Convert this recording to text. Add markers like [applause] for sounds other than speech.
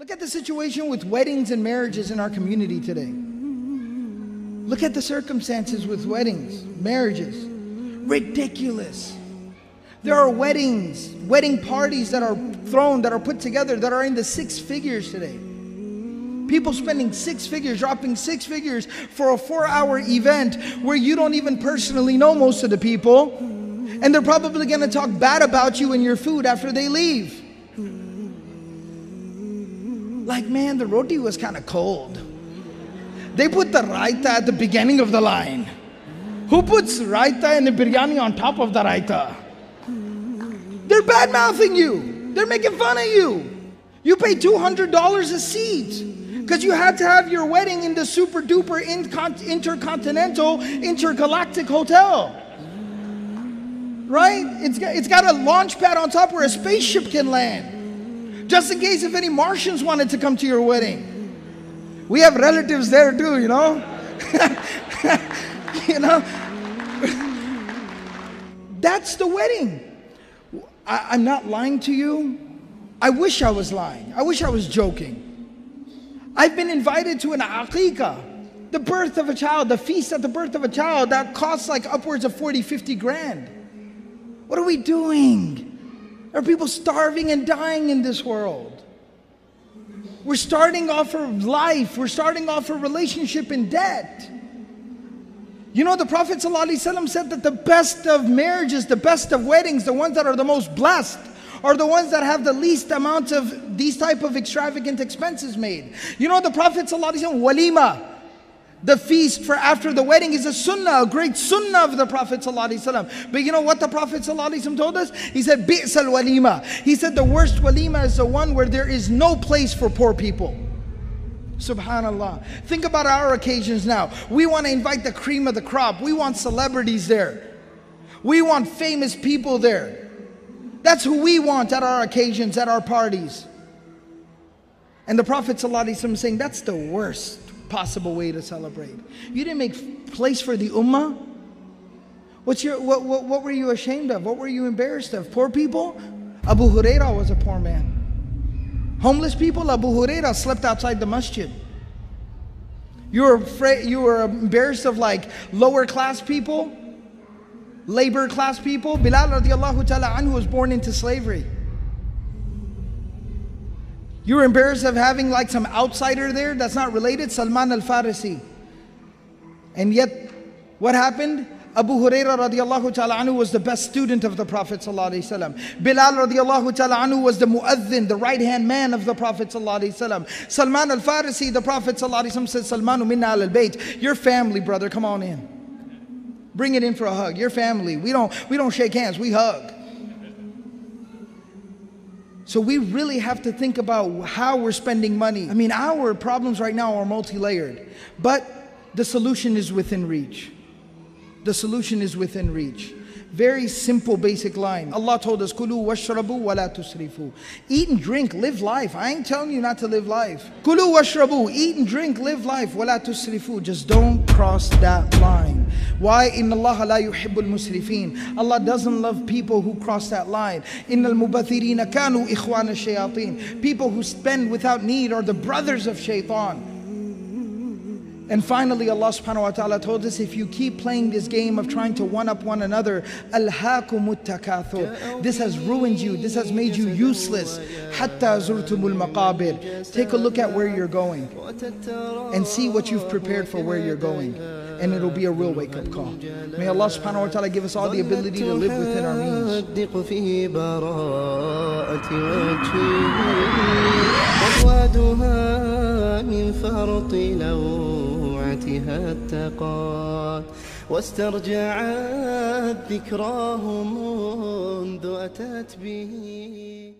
Look at the situation with weddings and marriages in our community today. Look at the circumstances with weddings, marriages. Ridiculous. There are weddings, wedding parties that are thrown, that are put together, that are in the six figures today. People spending six figures, dropping six figures for a four hour event where you don't even personally know most of the people. And they're probably gonna talk bad about you and your food after they leave. Like, man, the roti was kind of cold. They put the raita at the beginning of the line. Who puts raita and the biryani on top of the raita? They're bad mouthing you. They're making fun of you. You pay $200 a seat because you had to have your wedding in the super duper intercontinental intergalactic hotel. Right? It's got, it's got a launch pad on top where a spaceship can land. Just in case if any Martians wanted to come to your wedding. We have relatives there too, you know? [laughs] you know? That's the wedding. I, am not lying to you. I wish I was lying. I wish I was joking. I've been invited to an aqiqah, the birth of a child, the feast at the birth of a child that costs like upwards of 40, 50 grand. What are we doing? Are people starving and dying in this world? We're starting off a life, we're starting off a relationship in debt. You know, the Prophet ﷺ said that the best of marriages, the best of weddings, the ones that are the most blessed, are the ones that have the least amount of these type of extravagant expenses made. You know, the Prophet ﷺ, walima, the feast for after the wedding is a sunnah, a great sunnah of the Prophet ﷺ. But you know what the Prophet ﷺ told us? He said, Bi'sal walima. He said the worst walima is the one where there is no place for poor people. Subhanallah. Think about our occasions now. We want to invite the cream of the crop. We want celebrities there. We want famous people there. That's who we want at our occasions, at our parties. And the Prophet ﷺ saying that's the worst possible way to celebrate. You didn't make place for the ummah. What's your what, what, what were you ashamed of? What were you embarrassed of? Poor people? Abu Huraira was a poor man. Homeless people, Abu Huraira slept outside the masjid. You were afraid, you were embarrassed of like lower class people, labor class people. Bilal radiallahu ta'ala anhu was born into slavery. You were embarrassed of having like some outsider there that's not related, Salman al-Farisi. And yet, what happened? Abu Huraira radiallahu ta'ala anhu was the best student of the Prophet sallallahu wasallam. Bilal radiallahu ta'ala anhu was the mu'adhin, the right-hand man of the Prophet sallallahu wasallam. Salman al-Farisi, the Prophet sallallahu alaihi wasallam said, Salmanu minna al-bayt. Your family, brother, come on in. Bring it in for a hug. Your family. We don't, we don't shake hands, we hug. So we really have to think about how we're spending money. I mean, our problems right now are multi-layered, but the solution is within reach. The solution is within reach. Very simple, basic line. Allah told us, Kulu washrabu wa la tusrifu. Eat and drink, live life. I ain't telling you not to live life. Kulu washrabu, eat and drink, live life. Wa la tusrifu. Just don't cross that line. Why? Inna Allah la yuhibbul musrifin. Allah doesn't love people who cross that line. Inna al-mubathirina kanu ikhwana shayateen. People who spend without need are the brothers of shaitan. And finally, Allah subhanahu wa ta'ala told us if you keep playing this game of trying to one up one another, This has ruined you, this has made you useless. Take a look at where you're going and see what you've prepared for where you're going. And it'll be a real wake up call. May Allah subhanahu wa ta'ala give us all the ability to live within our means. ليلتها اتقى واسترجع ذكراه منذ أتت به.